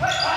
Hey!